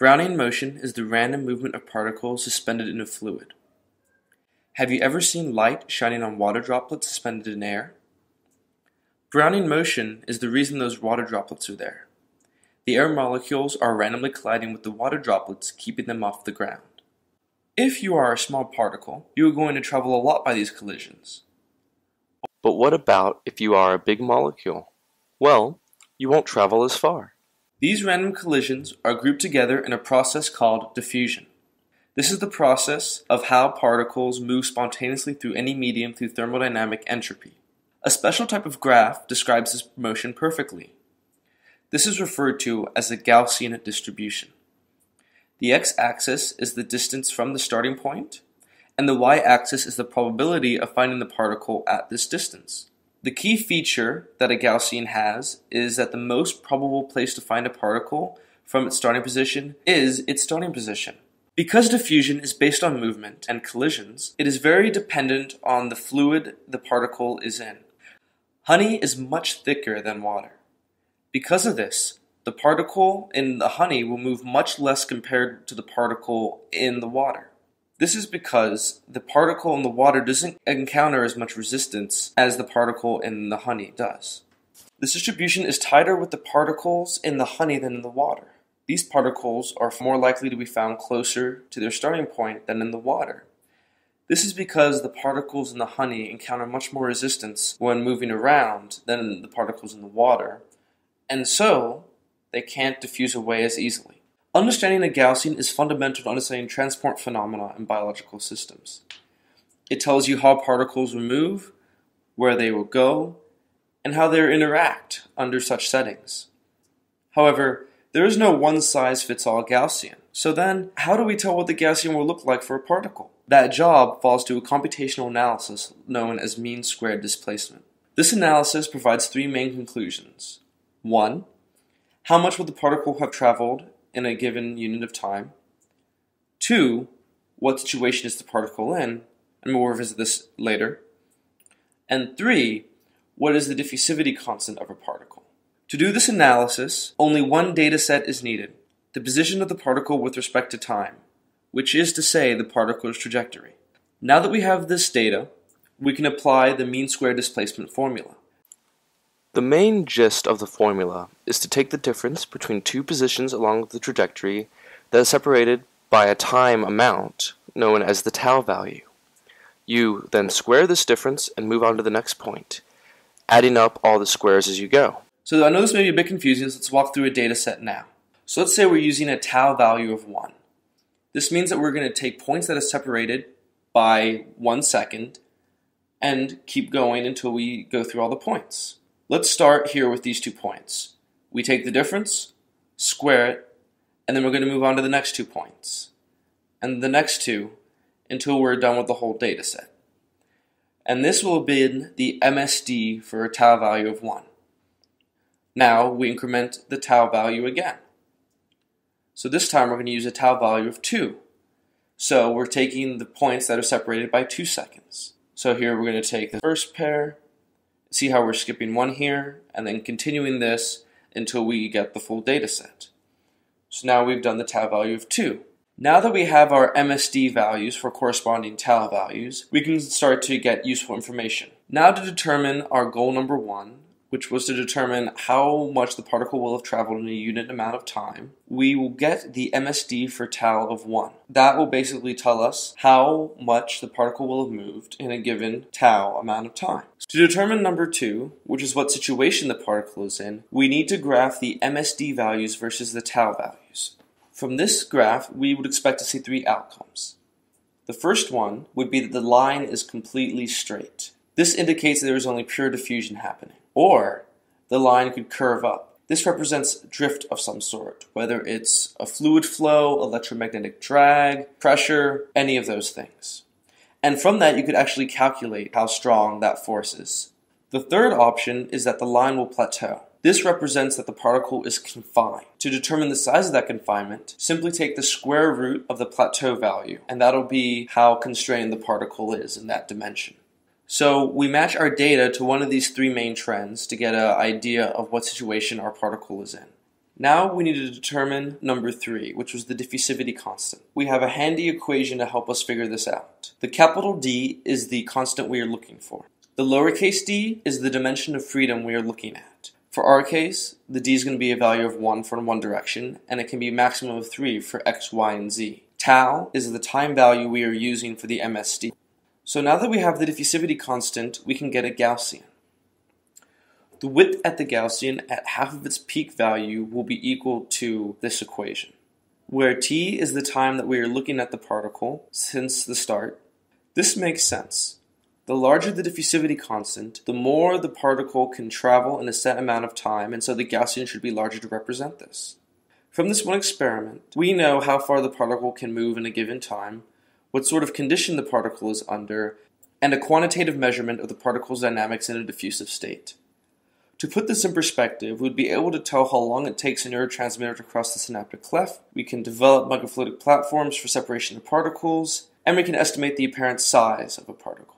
Brownian motion is the random movement of particles suspended in a fluid. Have you ever seen light shining on water droplets suspended in air? Brownian motion is the reason those water droplets are there. The air molecules are randomly colliding with the water droplets, keeping them off the ground. If you are a small particle, you are going to travel a lot by these collisions. But what about if you are a big molecule? Well, you won't travel as far. These random collisions are grouped together in a process called diffusion. This is the process of how particles move spontaneously through any medium through thermodynamic entropy. A special type of graph describes this motion perfectly. This is referred to as a Gaussian distribution. The x-axis is the distance from the starting point, and the y-axis is the probability of finding the particle at this distance. The key feature that a Gaussian has is that the most probable place to find a particle from its starting position is its starting position. Because diffusion is based on movement and collisions, it is very dependent on the fluid the particle is in. Honey is much thicker than water. Because of this, the particle in the honey will move much less compared to the particle in the water. This is because the particle in the water doesn't encounter as much resistance as the particle in the honey does. This distribution is tighter with the particles in the honey than in the water. These particles are more likely to be found closer to their starting point than in the water. This is because the particles in the honey encounter much more resistance when moving around than the particles in the water, and so they can't diffuse away as easily. Understanding a Gaussian is fundamental to understanding transport phenomena in biological systems. It tells you how particles will move, where they will go, and how they interact under such settings. However, there is no one size fits all Gaussian. So then, how do we tell what the Gaussian will look like for a particle? That job falls to a computational analysis known as mean squared displacement. This analysis provides three main conclusions. 1. How much will the particle have traveled in a given unit of time? 2. What situation is the particle in? And we'll revisit this later. And 3. What is the diffusivity constant of a particle? To do this analysis, only one data set is needed the position of the particle with respect to time, which is to say the particle's trajectory. Now that we have this data, we can apply the mean square displacement formula. The main gist of the formula is to take the difference between two positions along the trajectory that is separated by a time amount known as the tau value. You then square this difference and move on to the next point, adding up all the squares as you go. So I know this may be a bit confusing, so let's walk through a data set now. So let's say we're using a tau value of 1. This means that we're going to take points that are separated by 1 second and keep going until we go through all the points. Let's start here with these two points. We take the difference, square it, and then we're going to move on to the next two points, and the next two, until we're done with the whole data set. And this will be the MSD for a tau value of 1. Now we increment the tau value again. So this time we're going to use a tau value of 2. So we're taking the points that are separated by 2 seconds. So here we're going to take the first pair, see how we're skipping one here, and then continuing this until we get the full data set. So now we've done the tau value of 2. Now that we have our MSD values for corresponding tau values, we can start to get useful information. Now to determine our goal number 1, which was to determine how much the particle will have traveled in a unit amount of time, we will get the MSD for tau of 1. That will basically tell us how much the particle will have moved in a given tau amount of time. To determine number 2, which is what situation the particle is in, we need to graph the MSD values versus the tau values. From this graph, we would expect to see three outcomes. The first one would be that the line is completely straight. This indicates that there is only pure diffusion happening. Or the line could curve up. This represents drift of some sort, whether it's a fluid flow, electromagnetic drag, pressure, any of those things. And from that, you could actually calculate how strong that force is. The third option is that the line will plateau. This represents that the particle is confined. To determine the size of that confinement, simply take the square root of the plateau value, and that'll be how constrained the particle is in that dimension. So we match our data to one of these three main trends to get an idea of what situation our particle is in. Now we need to determine number three, which was the diffusivity constant. We have a handy equation to help us figure this out. The capital D is the constant we are looking for. The lowercase d is the dimension of freedom we are looking at. For our case, the d is going to be a value of 1 for one direction, and it can be a maximum of 3 for x, y, and z. Tau is the time value we are using for the MSD. So now that we have the diffusivity constant, we can get a Gaussian. The width at the Gaussian at half of its peak value will be equal to this equation, where t is the time that we are looking at the particle since the start. This makes sense. The larger the diffusivity constant, the more the particle can travel in a set amount of time, and so the Gaussian should be larger to represent this. From this one experiment, we know how far the particle can move in a given time, what sort of condition the particle is under, and a quantitative measurement of the particle's dynamics in a diffusive state. To put this in perspective, we'd be able to tell how long it takes a neurotransmitter to cross the synaptic cleft, we can develop microfluidic platforms for separation of particles, and we can estimate the apparent size of a particle.